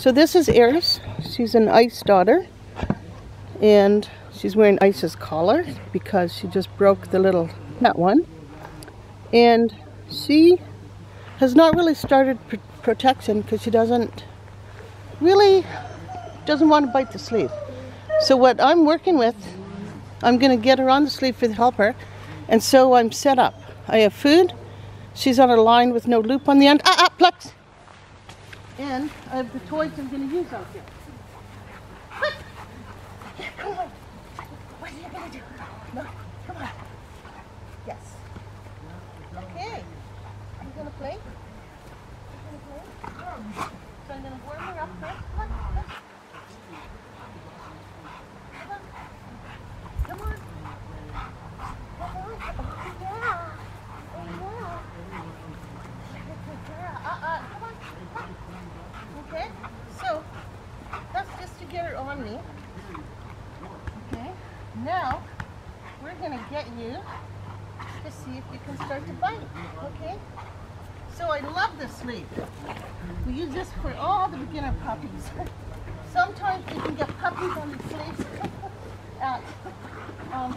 So this is Airis. She's an ice daughter. And she's wearing Ice's collar because she just broke the little that one. And she has not really started pr protection because she doesn't really doesn't want to bite the sleeve. So what I'm working with, I'm going to get her on the sleeve for the helper. And so I'm set up. I have food. She's on a line with no loop on the end. Ah, ah, plex! And I have the toys I'm going to use out here. Come on. What are you going to do? No, come on. Yes. Okay. You going to play? You going to play? So I'm going to warm her up first. Come on. Come on. Come on. Come on. Oh, yeah. Oh, yeah. Uh-uh. Come on. Okay, so that's just to me. Okay, now we're gonna get you to see if you can start to bite. Okay, so I love this sleeve. We use this for all the beginner puppies. Sometimes you can get puppies on the sleeves at um,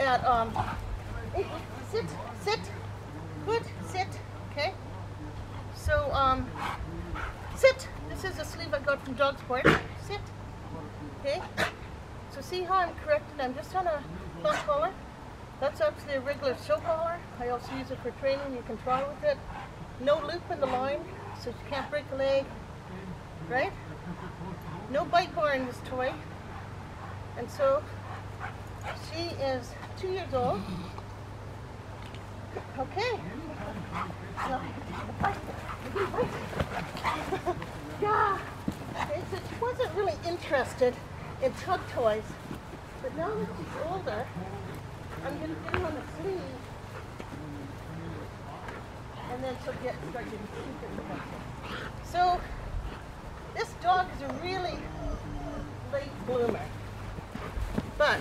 at um, sit, sit, good, sit, okay. So, um, sit. This is a sleeve I got from Dog Sport. Sit. Okay. So see how I'm corrected? I'm just on a close collar. That's actually a regular show collar. I also use it for training. You can try with it. No loop in the line, so you can't break a leg. Right? No bite bar in this toy. And so she is two years old. Okay. Yeah. She wasn't really interested in tug toys, but now that she's older, I'm going to get on a sleeve, and then she'll get start getting super. So this dog is a really late bloomer, but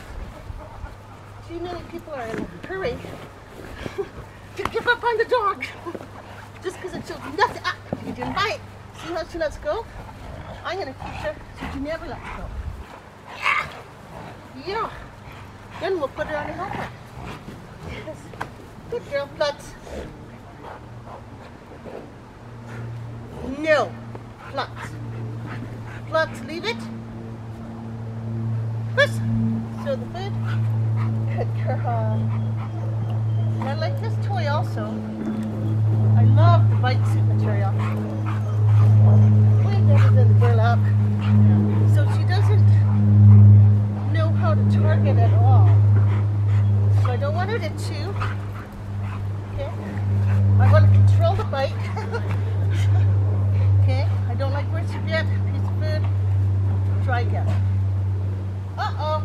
too many people are in a hurry to give up on the dog just because it shows nothing. Ah, you didn't bite. See how she lets go? I'm going to teach her so she never lets go. Yeah. Yeah. Then we'll put her on a helper. Yes. Good girl, Platz. No. Platz. Platz, leave it. Push. So the food. Good girl. I like this toy also. I love the bite So I don't want to. Okay. I want to control the bite. okay. I don't like where get a piece of food. Try again. Uh-oh.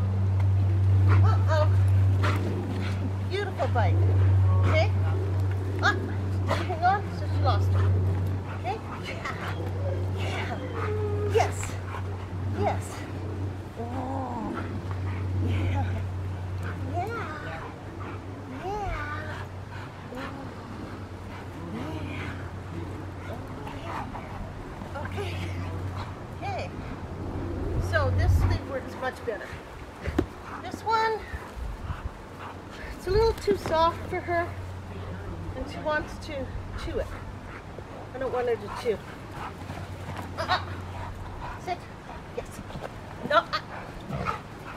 Uh-oh. Beautiful bite. Okay? Ah, hang on, so she lost it. Okay? Yeah. Yeah. Yes. Yes. Oh. Yeah. Yeah. Yeah. Yeah. Okay. Okay. So this thing works much better. This one, it's a little too soft for her, and she wants to chew it. I don't want her to chew. Uh-uh. Sit. Yes. No. Uh.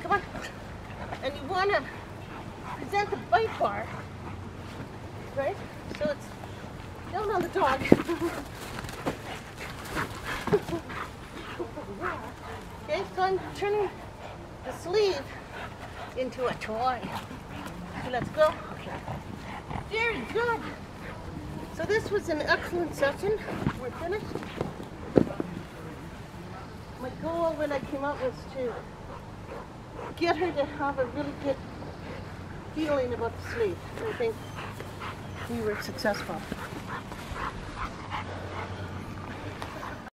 Come on. And you want to present the bite bar, right? So it's down on the dog. okay, so I'm turning the sleeve into a toy. So let's go. Very good. So this was an excellent session. We're finished. My goal when I came out was to get her to have a really good feeling about the sleeve. I think we were successful.